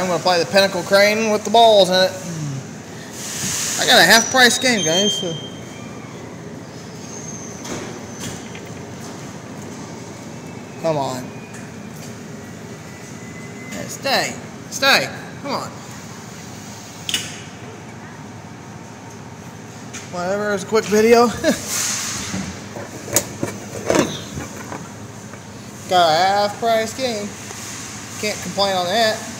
I'm gonna play the Pinnacle Crane with the balls in it. I got a half price game, guys. So. Come on. Yeah, stay. Stay. Come on. Whatever, it's a quick video. got a half price game. Can't complain on that.